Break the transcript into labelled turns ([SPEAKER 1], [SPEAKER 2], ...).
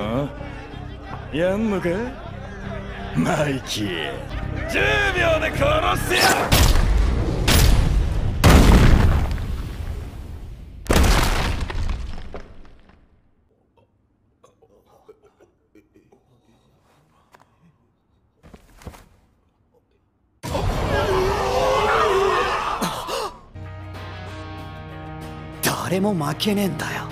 [SPEAKER 1] あやんのかマイキー。10秒で殺すや
[SPEAKER 2] 誰も負けねえんだよ。